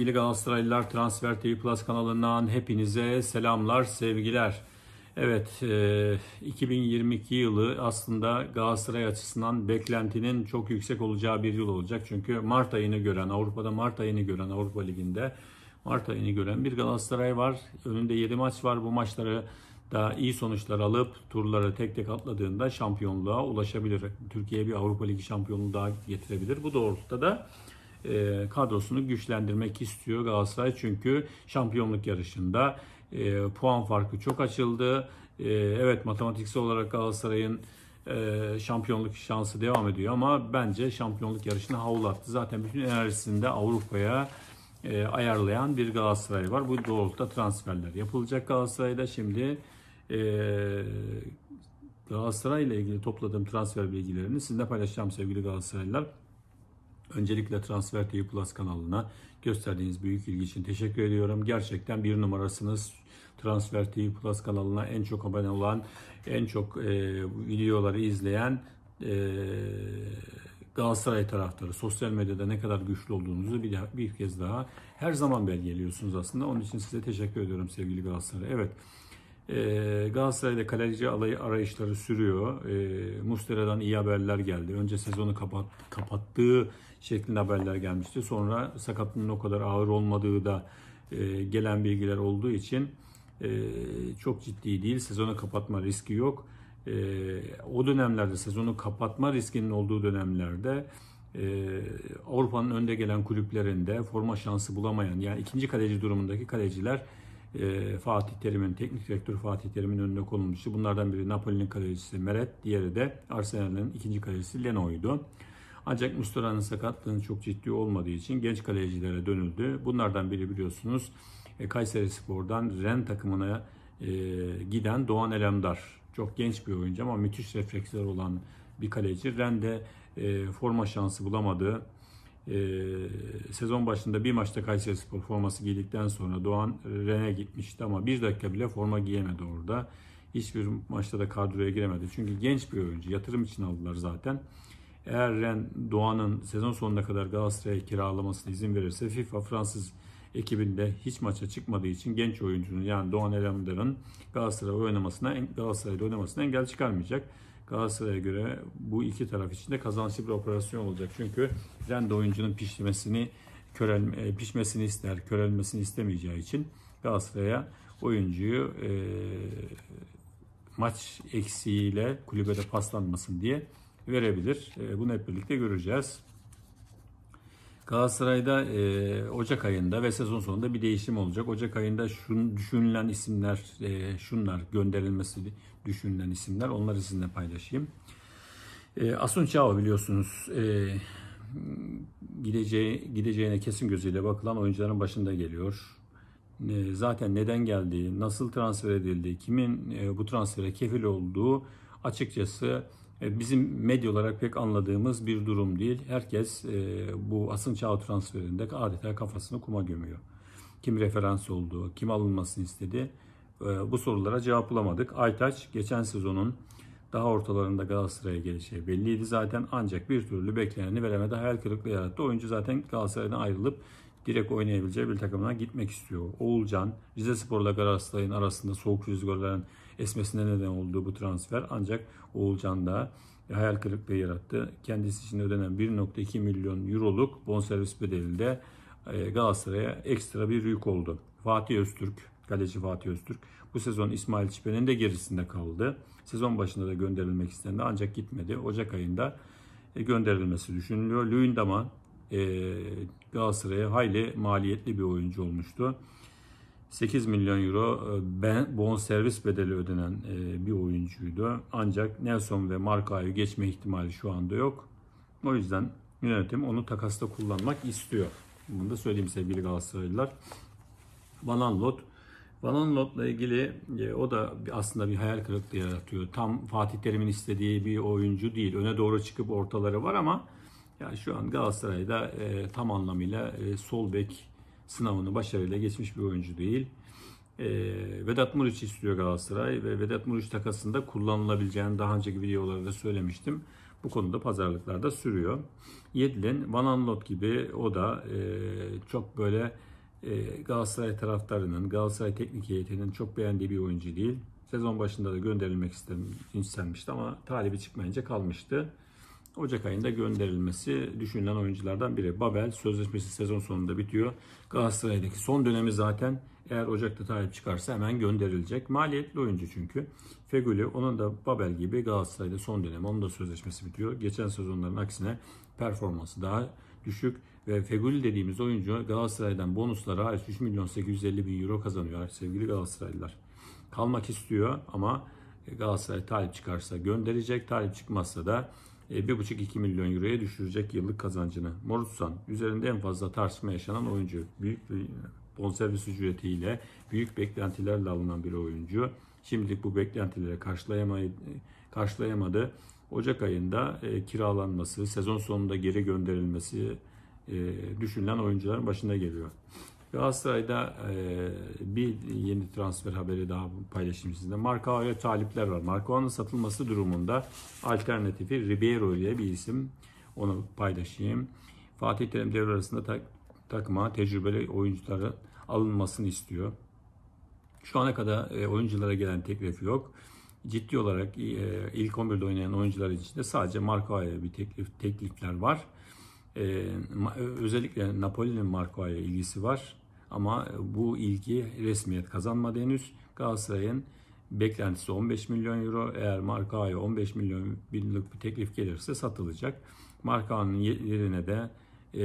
Sevgili Galatasaraylılar Transfer TV Plus kanalından hepinize selamlar, sevgiler. Evet, e, 2022 yılı aslında Galatasaray açısından beklentinin çok yüksek olacağı bir yıl olacak. Çünkü Mart ayını gören, Avrupa'da Mart ayını gören, Avrupa Ligi'nde Mart ayını gören bir Galatasaray var. Önünde 7 maç var. Bu maçları da iyi sonuçlar alıp turları tek tek atladığında şampiyonluğa ulaşabilir. Türkiye'ye bir Avrupa Ligi şampiyonluğu daha getirebilir. Bu doğrultuda da e, kadrosunu güçlendirmek istiyor Galatasaray. Çünkü şampiyonluk yarışında e, puan farkı çok açıldı. E, evet matematiksel olarak Galatasaray'ın e, şampiyonluk şansı devam ediyor ama bence şampiyonluk yarışını havlattı. Zaten bütün enerjisini de Avrupa'ya e, ayarlayan bir Galatasaray var. Bu doğrultuda transferler yapılacak Galatasaray'da. Şimdi e, Galatasaray ile ilgili topladığım transfer bilgilerini sizinle paylaşacağım sevgili Galatasaraylılar. Öncelikle Transfer TV Plus kanalına gösterdiğiniz büyük ilgi için teşekkür ediyorum. Gerçekten bir numarasınız. Transfer TV Plus kanalına en çok abone olan, en çok e, videoları izleyen e, Galatasaray taraftarı. Sosyal medyada ne kadar güçlü olduğunuzu bir, bir kez daha her zaman belgeliyorsunuz aslında. Onun için size teşekkür ediyorum sevgili Galatasaray. Evet. E, Galatasaray'da kaleci arayışları sürüyor. E, Mustera'dan iyi haberler geldi. Önce sezonu kapat, kapattığı şeklinde haberler gelmişti. Sonra sakatlığının o kadar ağır olmadığı da e, gelen bilgiler olduğu için e, çok ciddi değil. Sezonu kapatma riski yok. E, o dönemlerde sezonu kapatma riskinin olduğu dönemlerde e, Avrupa'nın önde gelen kulüplerinde forma şansı bulamayan yani ikinci kaleci durumundaki kaleciler e, Fatih Terim'in, teknik direktör Fatih Terim'in önüne konulmuştu. Bunlardan biri Napoli'nin kalecisi Meret, diğeri de Arsenal'in ikinci kalecisi Leno'ydu. Ancak Mustara'nın sakatlığının çok ciddi olmadığı için genç kalecilere dönüldü. Bunlardan biri biliyorsunuz e, Kayseri Spor'dan Ren takımına e, giden Doğan Elemdar. Çok genç bir oyuncu ama müthiş refleksler olan bir kaleci. Ren'de e, forma şansı bulamadı. E, sezon başında bir maçta Kayseri Spor forması giydikten sonra Doğan Ren'e gitmişti ama bir dakika bile forma giyemedi orada. Hiçbir maçta da kadroya giremedi. Çünkü genç bir oyuncu. Yatırım için aldılar zaten. Eğer Ren Doğan'ın sezon sonuna kadar Galatasaray'a kiralamasına izin verirse FIFA Fransız ekibinde hiç maça çıkmadığı için genç oyuncunun yani Doğan Elemdar'ın Galatasaray oynamasına Galatasaray'da oynamasına engel çıkarmayacak. Galatasaray'a göre bu iki taraf için de kazançlı bir operasyon olacak. Çünkü Ren de oyuncunun pişmesini körel, e, pişmesini ister, körelmesini istemeyeceği için Galatasaray'a oyuncuyu e, maç eksiğiyle kulübede paslanmasın diye verebilir. E, bunu hep birlikte göreceğiz. Galatasaray'da e, Ocak ayında ve sezon sonunda bir değişim olacak. Ocak ayında şun, düşünülen isimler, e, şunlar gönderilmesi düşünülen isimler. Onları sizinle paylaşayım. E, Asun Çao biliyorsunuz e, gideceği, gideceğine kesin gözüyle bakılan oyuncuların başında geliyor. E, zaten neden geldiği, nasıl transfer edildiği, kimin e, bu transfere kefil olduğu açıkçası bizim medya olarak pek anladığımız bir durum değil. Herkes e, bu Asın Çağ transferinde adeta kafasını kuma gömüyor. Kim referans olduğu, kim alınmasını istedi. E, bu sorulara cevap bulamadık. Aytaç geçen sezonun daha ortalarında Galatasaray'a geleceği belliydi zaten ancak bir türlü bekleneni veremedi. Hayal kırıklığı yarattı. Oyuncu zaten Galatasaray'dan ayrılıp direkt oynayabileceği bir takımına gitmek istiyor. Oğulcan, Rize Spor'la Galatasaray'ın arasında soğuk rüzgarların esmesine neden olduğu bu transfer. Ancak Oğulcan da hayal kırıklığı yarattı. Kendisi için ödenen 1.2 milyon euroluk bonservis bedeli de e, Galatasaray'a ekstra bir yük oldu. Fatih Öztürk, kaleci Fatih Öztürk bu sezon İsmail Çipe'nin de gerisinde kaldı. Sezon başında da gönderilmek istendi ancak gitmedi. Ocak ayında e, gönderilmesi düşünülüyor. Luyendam'a e, Galatasaray'a hayli maliyetli bir oyuncu olmuştu. 8 milyon euro e, bon servis bedeli ödenen e, bir oyuncuydu. Ancak Nelson ve Marka'yı geçme ihtimali şu anda yok. O yüzden yönetim onu takasta kullanmak istiyor. Bunu da söyleyeyim sevgili Galatasaraylılar. Van Aanholt Van Aanholt'la ilgili e, o da aslında bir hayal kırıklığı yaratıyor. Tam Fatih Terim'in istediği bir oyuncu değil. Öne doğru çıkıp ortaları var ama yani şu an Galatasaray'da tam anlamıyla sol bek sınavını başarıyla geçmiş bir oyuncu değil. E, Vedat Muriç istiyor Galatasaray ve Vedat Muriç takasında kullanılabileceğini daha önceki videolarda söylemiştim. Bu konuda pazarlıklarda sürüyor. Yedlin, Van Aanholt gibi o da e, çok böyle e, Galatasaray taraftarının, Galatasaray teknik heyetinin çok beğendiği bir oyuncu değil. Sezon başında da gönderilmek istenmişti ama talibi çıkmayınca kalmıştı. Ocak ayında gönderilmesi düşünülen oyunculardan biri. Babel sözleşmesi sezon sonunda bitiyor. Galatasaray'daki son dönemi zaten eğer Ocak'ta talip çıkarsa hemen gönderilecek. Maliyetli oyuncu çünkü. Feguli onun da Babel gibi Galatasaray'da son dönemi. Onun da sözleşmesi bitiyor. Geçen sezonların aksine performansı daha düşük ve Feguli dediğimiz oyuncu Galatasaray'dan bonuslara hariç 3 milyon 850 bin euro kazanıyor sevgili Galatasaraylılar. Kalmak istiyor ama Galatasaray talip çıkarsa gönderecek. Talip çıkmazsa da 1,5-2 e, milyon euroya düşürecek yıllık kazancını. Morutsan üzerinde en fazla tartışma yaşanan oyuncu. Büyük bir bonservis ücretiyle, büyük beklentilerle alınan bir oyuncu. Şimdilik bu beklentileri karşılayamadı. Ocak ayında e, kiralanması, sezon sonunda geri gönderilmesi e, düşünülen oyuncuların başında geliyor. Galatasaray'da e, bir yeni transfer haberi daha paylaşayım sizinle. Marcao'ya talipler var. Marcao'nun satılması durumunda alternatifi Ribeiro ile bir isim. Onu paylaşayım. Fatih Terim devre arasında tak, takıma tecrübeli oyuncuların alınmasını istiyor. Şu ana kadar e, oyunculara gelen teklif yok. Ciddi olarak e, ilk 11'de oynayan oyuncular için de sadece Marcao'ya bir teklif teklifler var. E, özellikle Napoli'nin Marcao'ya ilgisi var. Ama bu ilgi resmiyet kazanmadı henüz. Galatasaray'ın beklentisi 15 milyon euro. Eğer Markao'ya 15 milyon binlik bir teklif gelirse satılacak. Markao'nun yerine de e,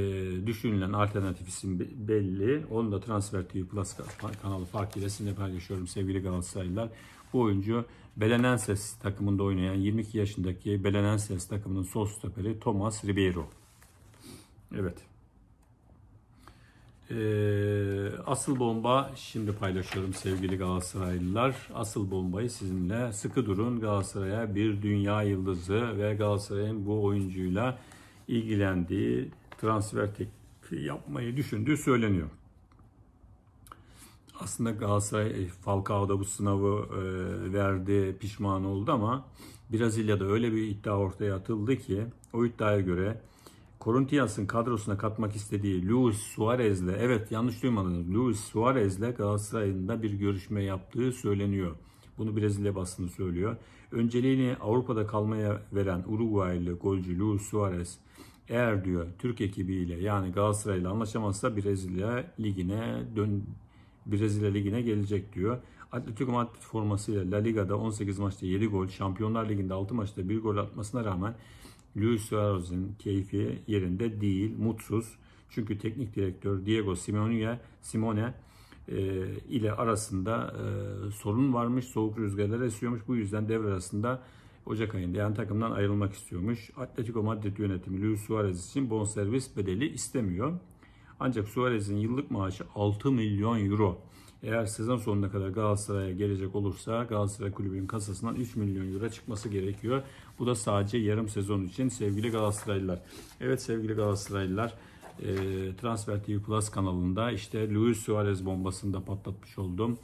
düşünülen alternatif isim belli. Onu da Transfer TV Plus kanalı farkıyla sizinle paylaşıyorum sevgili Galatasaraylılar. Bu oyuncu Belenenses takımında oynayan 22 yaşındaki Belenenses takımının sol stoperi Thomas Ribeiro. Evet. Ee, asıl bomba şimdi paylaşıyorum sevgili Galatasaraylılar. Asıl bombayı sizinle sıkı durun. Galatasaray'a bir dünya yıldızı ve Galatasaray'ın bu oyuncuyla ilgilendiği transfer teklifi yapmayı düşündüğü söyleniyor. Aslında Galatasaray Falcao'da bu sınavı e, verdi, pişman oldu ama Brezilya'da öyle bir iddia ortaya atıldı ki o iddiaya göre Corinthians'ın kadrosuna katmak istediği Luis Suarez'le, evet yanlış duymadınız, Luis Suarez'le Galatasaray'ın da bir görüşme yaptığı söyleniyor. Bunu Brezilya basını söylüyor. Önceliğini Avrupa'da kalmaya veren Uruguaylı golcü Luis Suarez eğer diyor Türk ekibiyle yani Galatasaray'la anlaşamazsa Brezilya ligine dön Brezilya ligine gelecek diyor. Atletico Madrid formasıyla La Liga'da 18 maçta 7 gol, Şampiyonlar Ligi'nde 6 maçta 1 gol atmasına rağmen Luis Suarez'in keyfi yerinde değil, mutsuz. Çünkü teknik direktör Diego Simeone, Simone e, ile arasında e, sorun varmış. Soğuk rüzgarlar esiyormuş. Bu yüzden devre arasında Ocak ayında yani takımdan ayrılmak istiyormuş. Atletico Madrid yönetimi Luis Suarez için bonservis bedeli istemiyor. Ancak Suarez'in yıllık maaşı 6 milyon euro. Eğer sezon sonuna kadar Galatasaray'a gelecek olursa Galatasaray Kulübü'nün kasasından 3 milyon euro çıkması gerekiyor. Bu da sadece yarım sezon için sevgili Galatasaraylılar. Evet sevgili Galatasaraylılar e, Transfer TV Plus kanalında işte Luis Suarez bombasını da patlatmış oldum.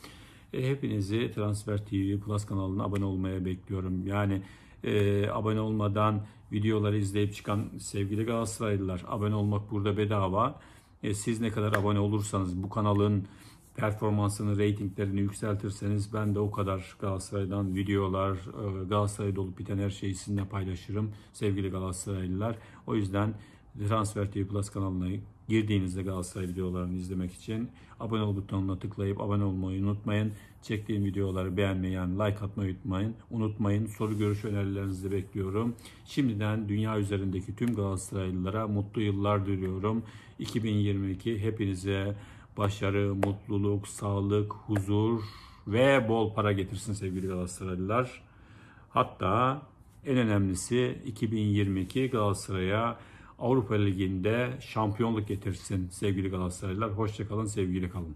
E, hepinizi Transfer TV Plus kanalına abone olmaya bekliyorum. Yani e, abone olmadan videoları izleyip çıkan sevgili Galatasaraylılar abone olmak burada bedava. E, siz ne kadar abone olursanız bu kanalın performansını, reytinglerini yükseltirseniz ben de o kadar Galatasaray'dan videolar, e, Galatasaray'da olup biten her şeyi sizinle paylaşırım sevgili Galatasaraylılar. O yüzden Transfer TV Plus kanalına girdiğinizde Galatasaray videolarını izlemek için abone ol butonuna tıklayıp abone olmayı unutmayın. Çektiğim videoları beğenmeyi yani like atmayı unutmayın. Unutmayın. Soru görüş önerilerinizi bekliyorum. Şimdiden dünya üzerindeki tüm Galatasaraylılara mutlu yıllar diliyorum. 2022 hepinize başarı, mutluluk, sağlık, huzur ve bol para getirsin sevgili Galatasaraylılar. Hatta en önemlisi 2022 Galatasaray'a Avrupa Ligi'nde şampiyonluk getirsin sevgili Galatasaraylılar. Hoşçakalın, sevgili kalın.